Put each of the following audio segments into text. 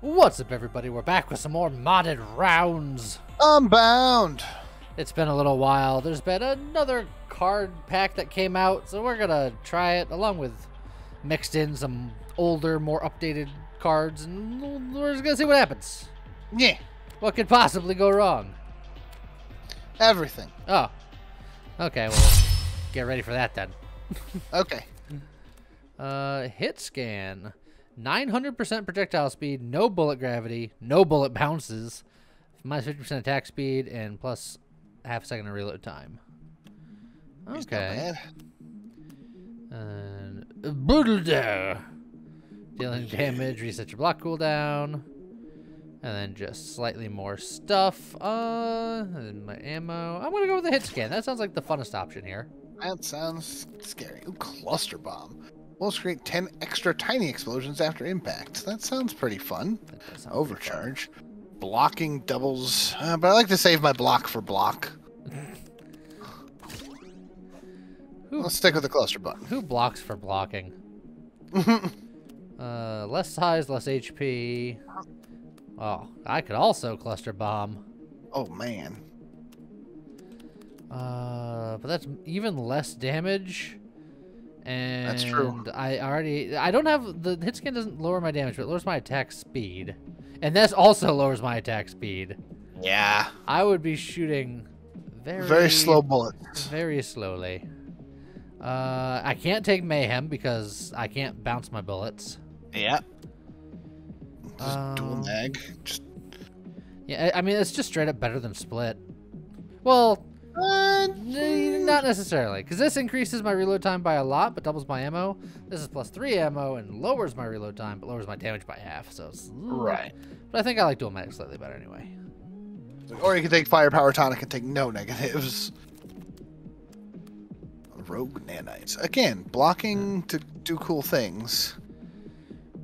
What's up, everybody? We're back with some more modded rounds. Unbound. It's been a little while. There's been another card pack that came out, so we're gonna try it along with mixed in some older, more updated cards, and we're just gonna see what happens. Yeah, What could possibly go wrong? everything. Oh, okay. Well, get ready for that then. Okay. Uh, hit scan. 900% projectile speed, no bullet gravity, no bullet bounces, minus 50% attack speed, and plus half a second of reload time. Okay. And Boodle Dealing damage, reset your block cooldown. And then just slightly more stuff. Uh, and my ammo. I'm gonna go with the hit scan. That sounds like the funnest option here. That sounds scary. Ooh, cluster bomb. Will create 10 extra tiny explosions after impact. That sounds pretty fun. That does sound pretty fun. Overcharge. Blocking doubles. Uh, but I like to save my block for block. Who, Let's stick with the cluster button. who blocks for blocking? Uh, less size, less HP. Oh, I could also cluster bomb. oh, man. Uh, but that's even less damage. And That's true. I already I don't have the hit scan doesn't lower my damage, but it lowers my attack speed. And this also lowers my attack speed. Yeah. I would be shooting very Very slow bullets. Very slowly. Uh, I can't take mayhem because I can't bounce my bullets. Yeah. Just dual Um, mag. Just. Yeah, I I mean it's just straight up better than split. Well, Uh, n- not necessarily, because this increases my reload time by a lot, but doubles my ammo. This is plus three ammo and lowers my reload time, but lowers my damage by half. So it's mm. right. But I think I like dual mag slightly better anyway. Or you can take firepower tonic and take no negatives. Rogue nanites. Again, blocking hmm. to do cool things.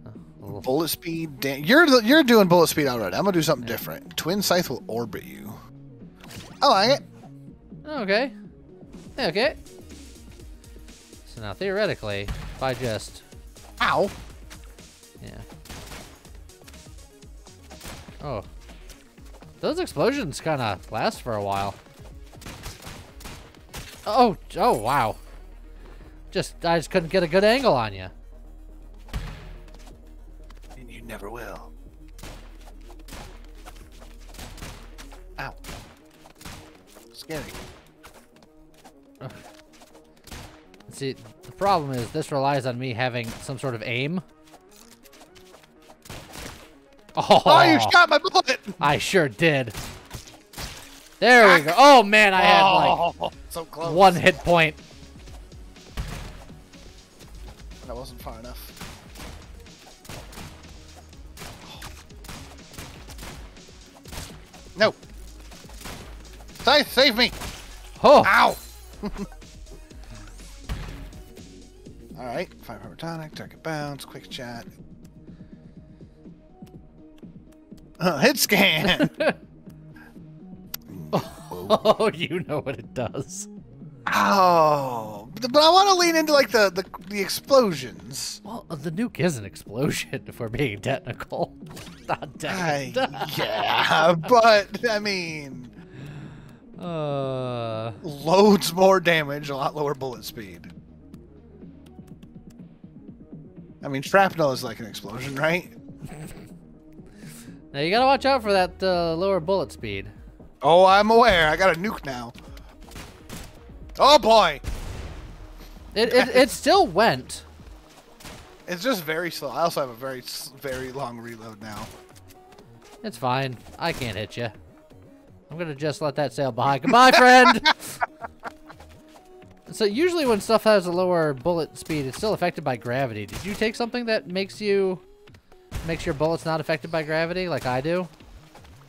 Oh, little- Bullet speed. You're you're doing bullet speed already. I'm gonna do something different. Twin scythe will orbit you. Oh, I like it. Okay. Okay. So now theoretically, if I just Ow. yeah. Oh. Those explosions kind of last for a while. Oh, oh wow. Just I just couldn't get a good angle on you. And you never will. Ow. Scary. See, the problem is this relies on me having some sort of aim. Oh, Oh, you shot my bullet. I sure did. There we go. Oh man, I had like oh, so close. one hit point. That wasn't far enough. No. Scythe, save me! Oh, Ow! Alright, firepower tonic, target bounce, quick chat. Uh, hit scan! oh, you know what it does. oh, but I want to lean into like the, the the explosions. Well, the nuke is an explosion if we're being technical. I, damn yeah, but I mean, Uh, loads more damage, a lot lower bullet speed. I mean, shrapnel is like an explosion, right? now you gotta watch out for that uh, lower bullet speed. Oh, I'm aware. I got a nuke now. Oh boy, It, it, it still went. it's just very slow. I also have a very very long reload now. It's fine. I can't hit you. I'm gonna just let that sail by. Goodbye, friend. so usually when stuff has a lower bullet speed, it's still affected by gravity. Did you take something that makes you makes your bullets not affected by gravity, like I do?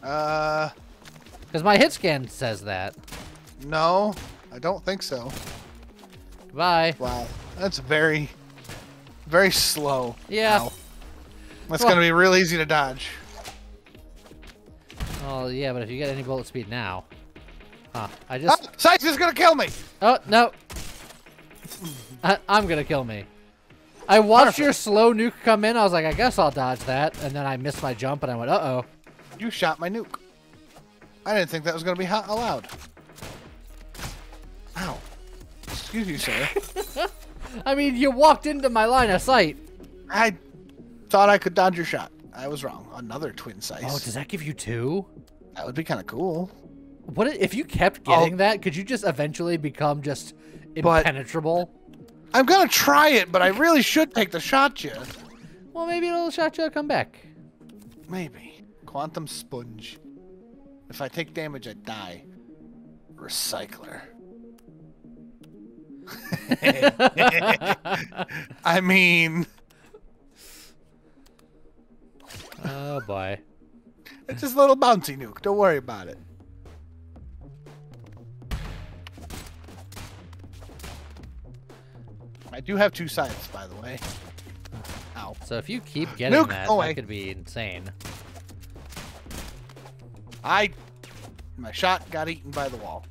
Uh, Because my hit scan says that. no, I don't think so. Goodbye. Wow, that's very, very slow. Yeah. Ow. That's Well- gonna be real easy to dodge. Oh yeah, but if you get any bullet speed now, huh? I Ah, just. Scythe is gonna kill me. Oh no. I, I'm gonna kill me. I watched your slow nuke come in. I was like, I guess I'll dodge that, and then I missed my jump, and I went, uh oh. You shot my nuke. I didn't think that was going to be hot allowed. Ow. Excuse you, sir. I mean, you walked into my line of sight. I thought I could dodge your shot. I was wrong. Another twin scythe. Oh, does that give you two? that would be kind of cool. What if you kept Oh. getting that? Could you just eventually become just impenetrable? I'm going to try it, but I really should take the shot, you. Well, maybe it'll shot you come back. Maybe. Quantum sponge. If I take damage, I die. Recycler. I mean, oh boy. it's just a little bouncy nuke. Don't worry about it. I do have two sides, by the way. Ow. So if you keep getting Nuke that, away. that could be insane. I. My shot got eaten by the wall.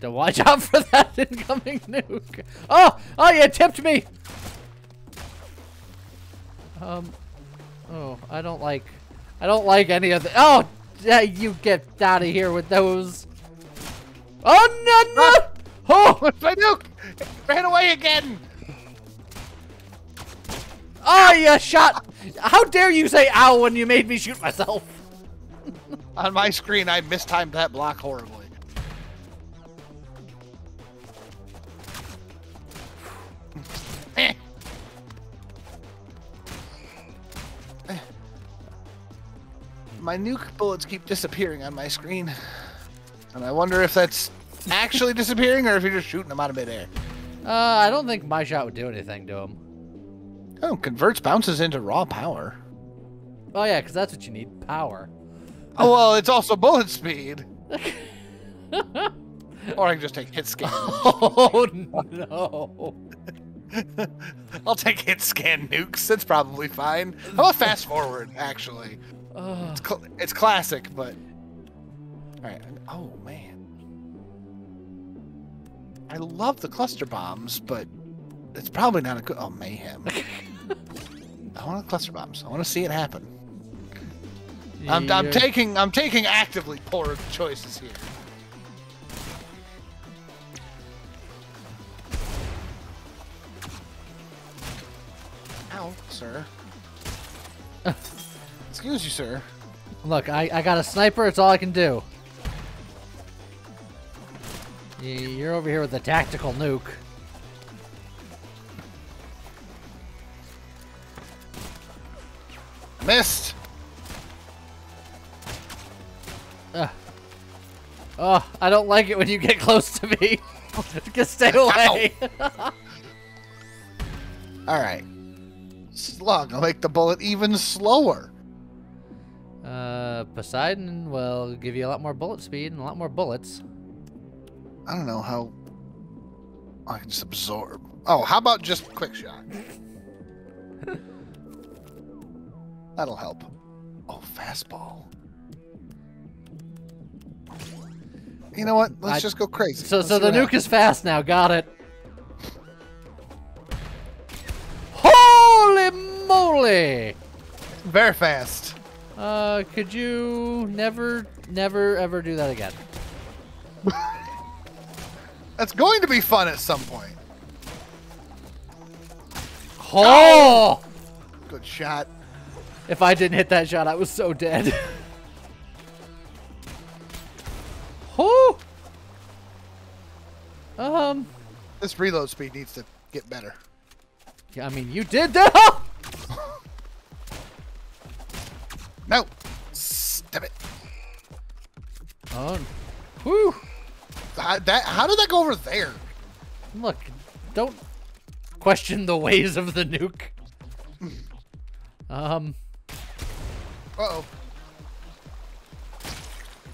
To watch out for that incoming nuke. Oh, oh, you tipped me. Um, oh, I don't like, I don't like any of the. Oh, yeah, you get out of here with those. Oh no no! Oh, What's my nuke? Ran away again. oh, you shot. How dare you say "ow" when you made me shoot myself? On my screen, I mistimed that block horribly. Eh. My nuke bullets keep disappearing on my screen. And I wonder if that's actually disappearing or if you're just shooting them out of midair. Uh, I don't think my shot would do anything to him. Oh, converts bounces into raw power. Oh yeah, because that's what you need, power. Oh, well, it's also bullet speed. Or I can just take hit scan. oh no! I'll take hit scan nukes. That's probably fine. How about fast forward? Actually, it's, cl- it's classic, but all right. Oh man, I love the cluster bombs, but it's probably not a good. Oh mayhem. I want the cluster bombs. I want to see it happen. I'm, I'm taking I'm taking actively poor choices here. Ow, sir. Excuse you, sir. Look, I, I got a sniper. It's all I can do. You're over here with the tactical nuke. Missed. Oh, I don't like it when you get close to me. Just stay away. All right. Slug. I'll make the bullet even slower. uh, Poseidon will give you a lot more bullet speed and a lot more bullets. I don't know how. I can just absorb. Oh, how about just quick shot? That'll help. Oh, fastball. You know what? Let's I- just go crazy. So, Let's so the nuke happens. is fast now. Got it. Holy moly! very fast. Uh, could you never, never, ever do that again? That's going to be fun at some point. Oh! Good shot. If I didn't hit that shot, I was so dead. oh! Um, This reload speed needs to get better. yeah, I mean, you did that. Oh! No. Step it. Oh, whew. How, that, how did that go over there? Look, don't question the ways of the nuke. Um, Uh-oh.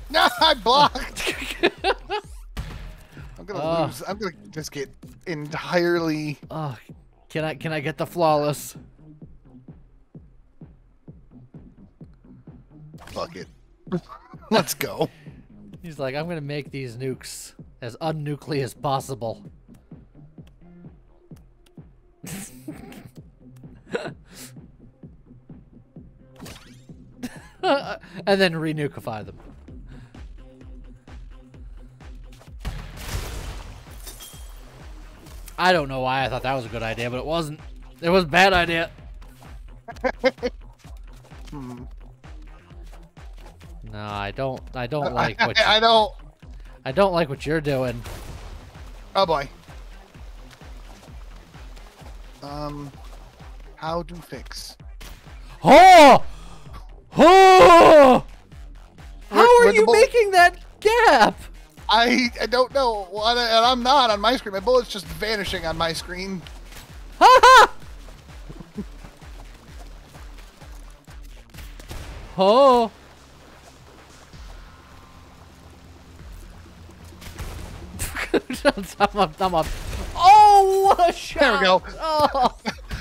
No, I blocked. I'm gonna Ah. lose. I'm gonna just get entirely. oh, can I can I get the flawless? Fuck it. Let's go. He's like, I'm gonna make these nukes as unnuclear as possible. and then renukify them. I don't know why I thought that was a good idea, but it wasn't. It was a bad idea. hmm. No, I don't. I don't like what. I don't. I don't like what you're doing. Oh boy. Um, how to fix? Oh! Oh! How are you making that gap? I I don't know. And I'm not on my screen. My bullet's just vanishing on my screen. Ha ha! Oh! I'm up, I'm up. Oh, what a shot! There we go. Oh,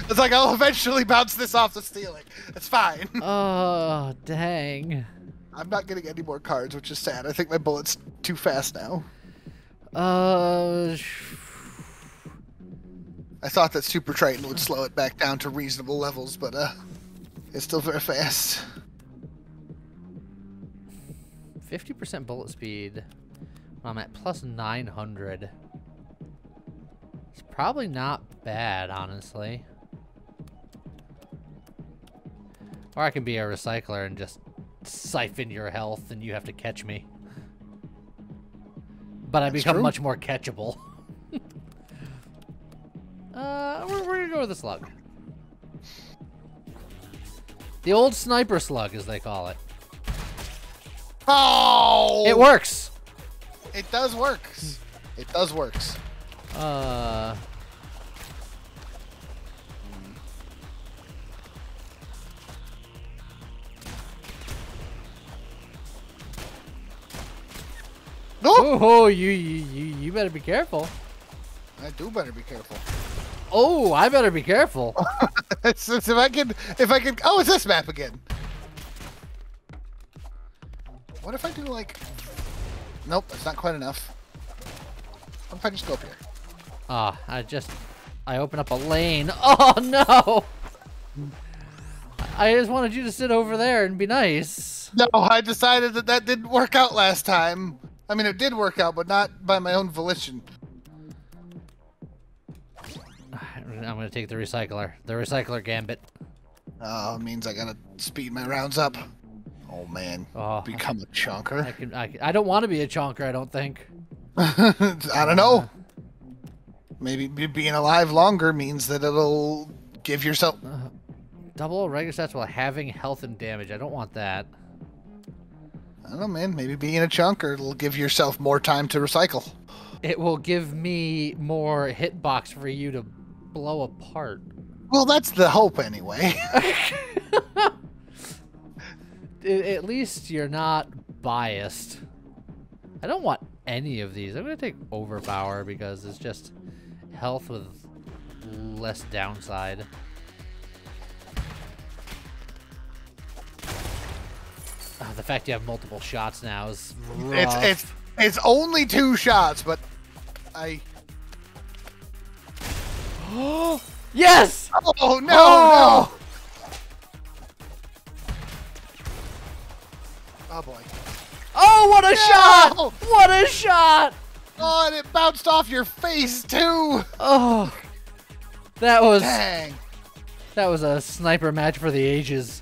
It's like I'll eventually bounce this off the ceiling. It's fine. oh dang. I'm not getting any more cards, which is sad. I think my bullet's too fast now. Uh, I thought that Super Triton would slow it back down to reasonable levels, but uh, it's still very fast. 50% bullet speed. I'm at plus 900. It's probably not bad, honestly. Or I can be a recycler and just siphon your health and you have to catch me. But I That's become true. much more catchable. uh, we're, we're gonna go with the slug. The old sniper slug, as they call it. Oh! It works! It does work. It does works. Uh. No, Oh, you, you, you, you better be careful. I do better be careful. Oh, I better be careful. It's if I can, if I can. Oh, it's this map again. What if I do like? Nope, that's not quite enough. What if I just go up here? Ah, I just, I open up a lane. Oh no! I just wanted you to sit over there and be nice. No, I decided that that didn't work out last time. I mean, it did work out, but not by my own volition. I'm gonna take the recycler. The recycler gambit. Oh, it means I gotta speed my rounds up. Oh man, Oh, become a I chunker. can, I can, I don't want to be a chonker. I don't think. I don't know. Maybe being alive longer means that it'll give yourself. Uh, double regular stats while having health and damage. I don't want that. I don't know, man. Maybe being a chunker will give yourself more time to recycle. It will give me more hitbox for you to blow apart. Well, that's the hope anyway. At least you're not biased. I don't want any of these. I'm gonna take overpower because it's just health with less downside. Ah, the fact you have multiple shots now is rough. it's it's it's only two shots, but I. yes. Oh no Oh! no! Oh boy! Oh, what a No! shot! What a shot! Oh, and it bounced off your face too. Oh, that was Dang! that was a sniper match for the ages.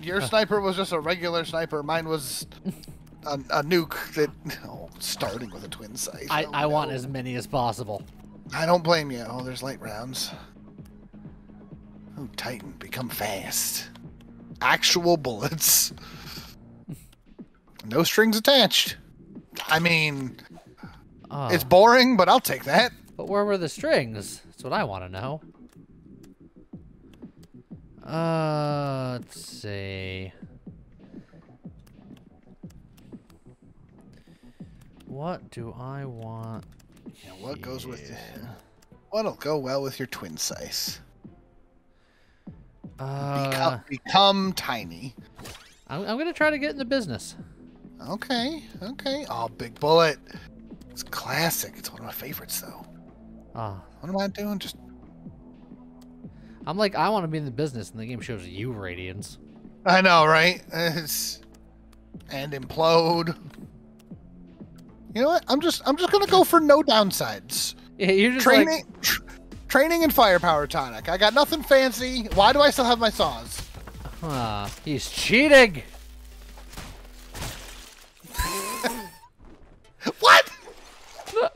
Your sniper was just a regular sniper. Mine was a, a nuke that. Oh, starting with a twin scythe. I, Oh, I want as many as possible. I don't blame you. Oh, there's light rounds. Oh, Titan, become fast. Actual bullets. No strings attached. I mean, Oh, it's boring, but I'll take that. but where were the strings? That's what I want to know. Uh, let's see. What do I want? Yeah, what goes with here? What'll go well with your twin scythe? Uh, Become, become tiny. I'm, I'm gonna try to get in the business. Okay, okay. Oh, big bullet. It's classic. It's one of my favorites, though. Oh, What am I doing? Just I'm like, I want to be in the business, and the game shows you radiance. I know, right? It's... And implode. You know what? I'm just I'm just gonna go for no downsides. Yeah, you're just like, Training, tr- training and firepower tonic. I got nothing fancy. Why do I still have my saws? huh, he's cheating. What?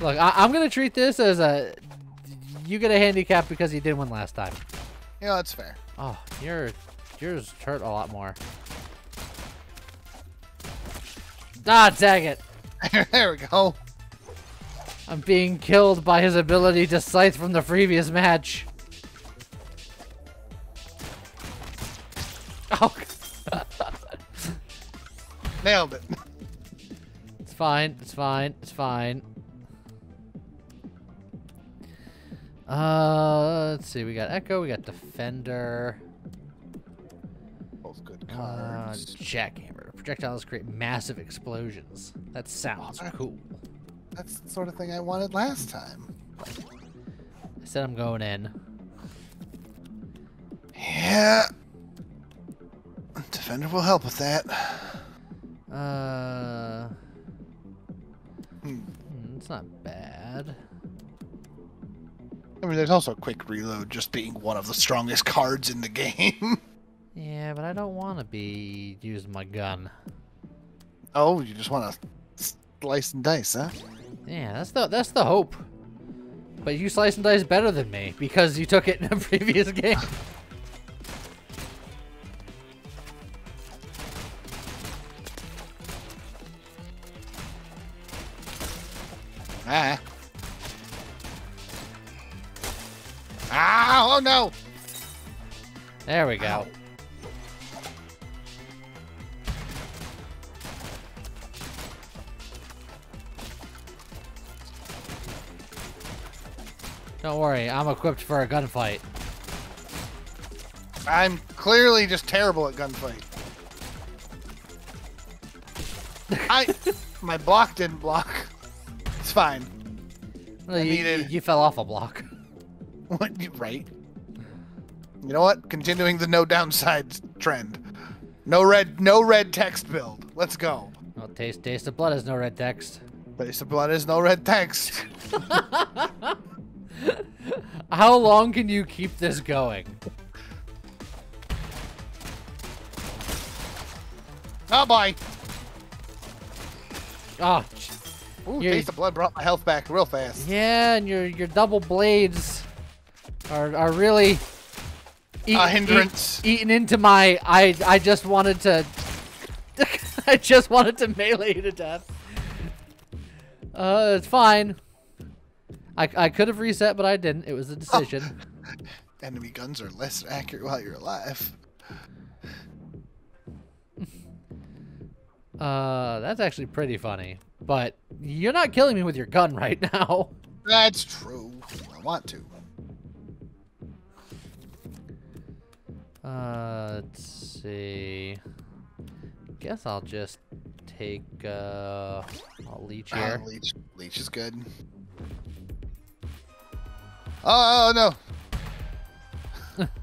Look, I, I'm gonna treat this as a you get a handicap because you did one last time. Yeah, that's fair. Oh, your yours hurt a lot more. Ah, dang it! there we go. I'm being killed by his ability to scythe from the previous match. Oh, Nailed it. Fine. It's fine. It's fine. Uh, let's see. We got Echo. We got Defender. Both good Uh, cards. Jackhammer. Projectiles create massive explosions. That sounds Oh, cool. That's the sort of thing I wanted last time. I said I'm going in. Yeah. Defender will help with that. Uh, mean, there's also a quick reload just being one of the strongest cards in the game. Yeah, but I don't want to be using my gun. oh, you just want to slice and dice, huh? Yeah, that's the that's the hope. But you slice and dice better than me because you took it in a previous game. Ah, oh no! There we go. Don't worry, I'm equipped for a gunfight. I'm clearly just terrible at gunfight. I, my block didn't block. It's fine. Well, I you, needed- you, you fell off a block. Right. You know what? Continuing the no downsides trend. No red, no red text build. Let's go. Well, taste taste of blood has no red text. Taste of blood is no red text. How long can you keep this going? Ah, oh boy. Oh, ah, Ooh, taste of blood brought my health back real fast. yeah, and your your double blades are are really eat, A hindrance. eat- eating into my. I I just wanted to. I just wanted to melee you to death. Uh, it's fine. I I could have reset, but I didn't. It was a decision. Enemy guns are less accurate while you're alive. Uh, that's actually pretty funny. But you're not killing me with your gun right now. That's true. I want to. Uh, let's see. Guess I'll just take uh, I'll leech here. Ah, leech, leech is good. Oh, oh no!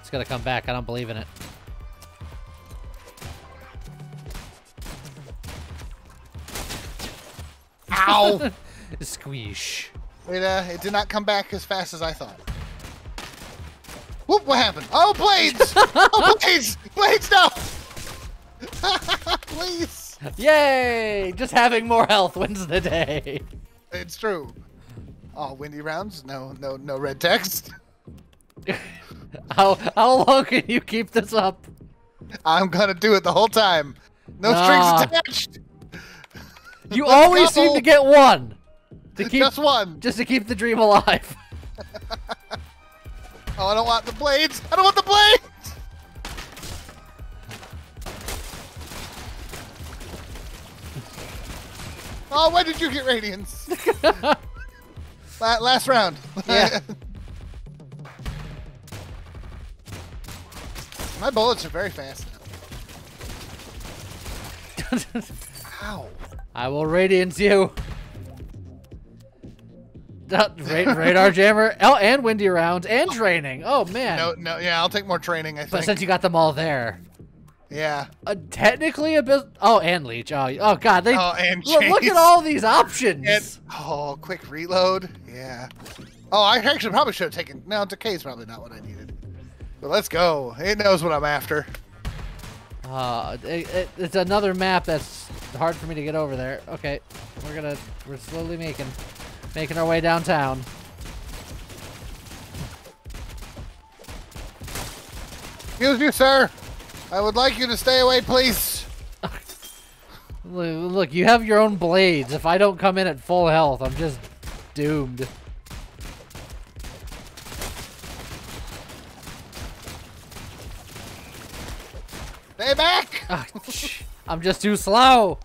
It's gonna come back. I don't believe in it. Ow! Squeesh. It uh, it did not come back as fast as I thought. Whoop! What happened? Oh, blades! oh, blades! Blades, no! Please! Yay! Just having more health wins the day. It's true. Oh, windy rounds? No, no, no red text. How how long can you keep this up? I'm gonna do it the whole time. No Nah. strings attached. You always seem to get one. To keep Just one. just to keep the dream alive. Oh, I don't want the blades. I don't want the blades. Oh, when did you get radiance? Last round. Yeah. My bullets are very fast now. Ow. I will radiance you. Uh, ra- radar jammer. Oh, and windy rounds and training. Oh man. No, no, yeah, I'll take more training. I but think. since you got them all there, yeah. uh, technically a bit. Oh, and leech. Oh, oh god. They Oh, and look, look at all these options. And, oh, quick reload. Yeah. Oh, I actually probably should have taken. No, decay's probably not what I needed. But let's go. It knows what I'm after. Uh, it, it, it's another map that's hard for me to get over there. Okay, we're gonna we're slowly making making our way downtown. Excuse me, sir. I would like you to stay away, please. Look, look, you have your own blades. If I don't come in at full health, I'm just doomed. Stay back. Ah, I'm just too slow.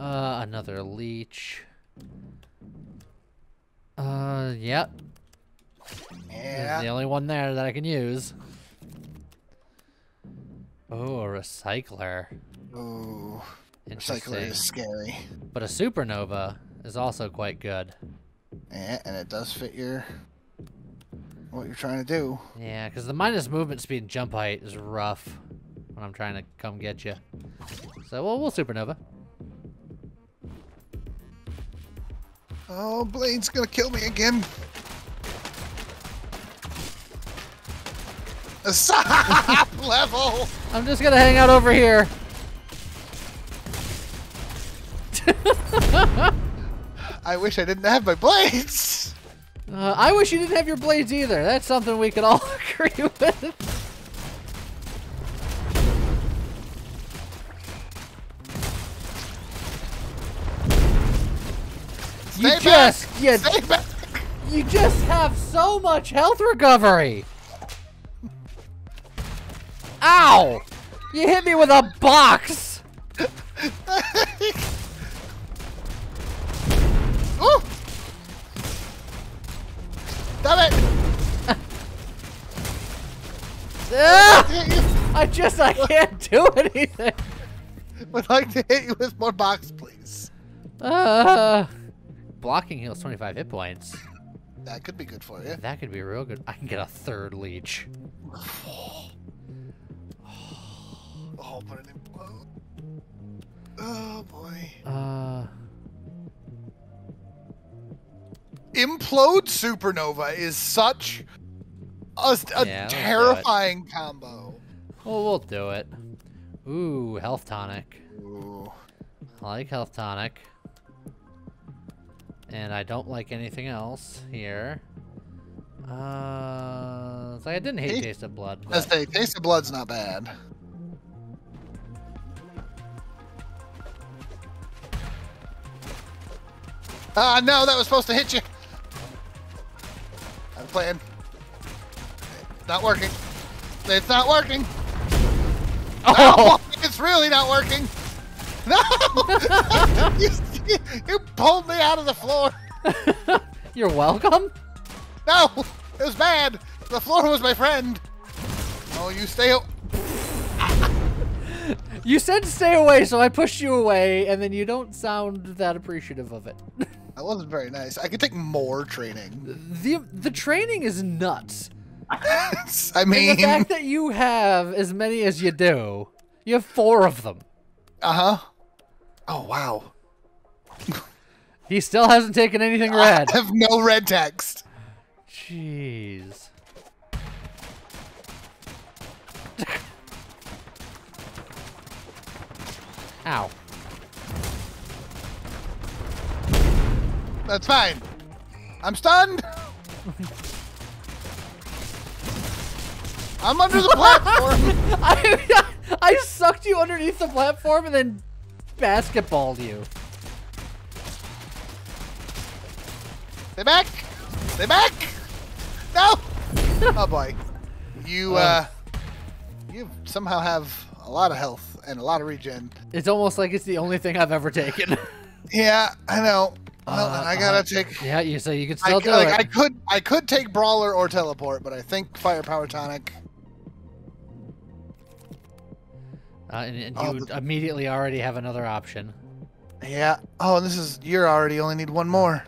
Uh, another leech. Uh, yep. There's Yeah. the only one there that I can use. Oh, a recycler. Ooh. Recycler is scary. But a supernova is also quite good. Yeah, and it does fit your what you're trying to do. Yeah, because the minus movement speed and jump height is rough when I'm trying to come get you. So, well, we'll supernova. Oh, Blade's gonna kill me again. Stop level. I'm just gonna hang out over here. I wish I didn't have my blades. Uh, I wish you didn't have your blades either. That's something we could all agree with. Just, you, you just have so much health recovery. Ow! You hit me with a box. Ooh. Damn it! Ah! I just, I can't do anything. Would like to hit you with more box, please. Uh, blocking heals 25 hit points. That could be good for you. That could be real good. I can get a third leech. Oh, but an implode. Oh boy. Uh, Implode Supernova is such a, a Yeah, terrifying combo. well, we'll do it. Ooh, health tonic. Ooh. I like health tonic. And I don't like anything else here. Uh, like I didn't hate Hey, taste of blood. But- they taste of blood's not bad. Ah, no, that was supposed to hit you. I'm playing. Not working. It's not working. Oh! No, it's really not working. No! you, you pulled me out of the floor. You're welcome. No, it was bad. The floor was my friend. Oh, you stay. You said stay away, so I pushed you away, and then you don't sound that appreciative of it. That wasn't very nice. I could take more training. the The training is nuts. I And mean, the fact that you have as many as you do, you have four of them. uh huh. Oh wow. He still hasn't taken anything red. I have no red text. Jeez. Ow. That's fine. I'm stunned. I'm under the platform. I, I sucked you underneath the platform and then basketballed you. Stay back. Stay back. No. Oh boy. You uh, you somehow have a lot of health and a lot of regen. It's almost like it's the only thing I've ever taken. Yeah, I know. Well, Uh, then I gotta uh, take. yeah, you so you can still c- do like, it. I could I could take brawler or teleport, but I think firepower tonic. Uh, and, and Oh, you the- immediately already have another option. Yeah. Oh, and this is you're already only need one more.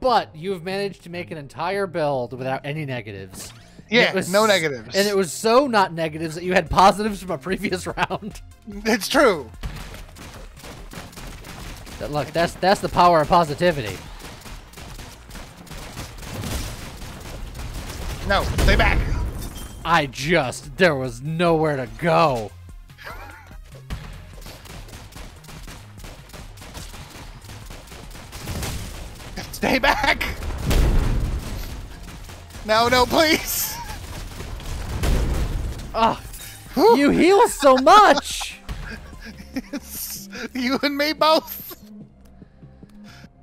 But you've managed to make an entire build without any negatives. Yeah, was- no negatives. And it was so not negatives that you had positives from a previous round. It's true. That- Look, that's that's the power of positivity. No, stay back. I just there was nowhere to go. Stay back. No, no, please. Ah, you heal so much. It's you and me both.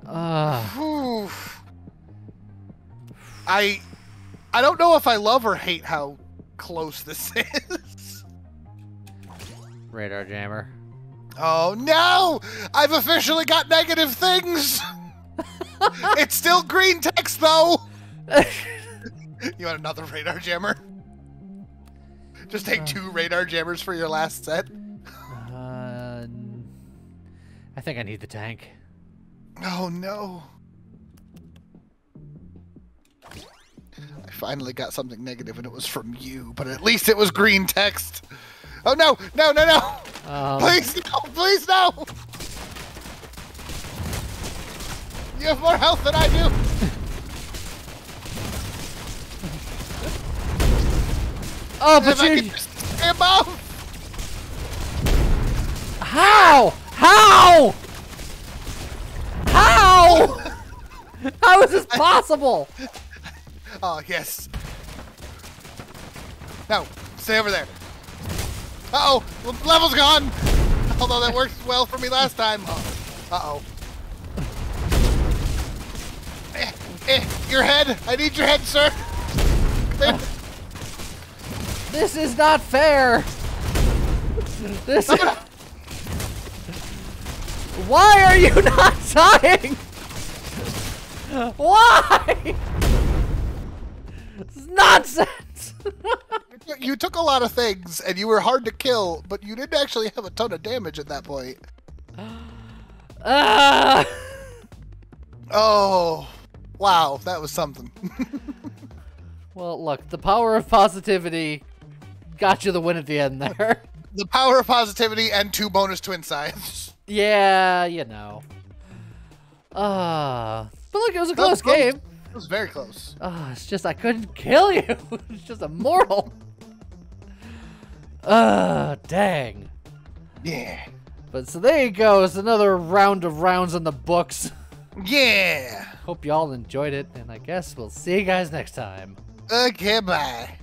Ah, Whew. I I don't know if I love or hate how close this is. radar jammer. Oh no! I've officially got negative things. it's still green text though. You want another radar jammer? Just take two radar jammers for your last set. Uh, I think I need the tank. Oh no. I finally got something negative and it was from you, but at least it was green text. Oh no, no, no, no! Um, Please no, please no! You have more health than I do! Oh, but I you could just stay above! how? How? How? How is this possible? Oh, yes. No, stay over there. Uh-oh, the level's gone! Although that worked well for me last time. Uh-oh. Eh, your head! I need your head, sir! This is not fair. This. Is... Why are you not dying? Why? This is nonsense. You took a lot of things, and you were hard to kill, but you didn't actually have a ton of damage at that point. Ah. Oh, wow, that was something. Well, look, the power of positivity got you the win at the end there. the power of positivity and two bonus twin scythes. yeah, you know. Ah, but look, it was a close was- game. It was very close. Ah, it's just I couldn't kill you. it's just immortal. Ah, dang. Yeah. But so there you go. It's another round of rounds in the books. Yeah hope y'all enjoyed it, and I guess we'll see you guys next time. Okay, bye.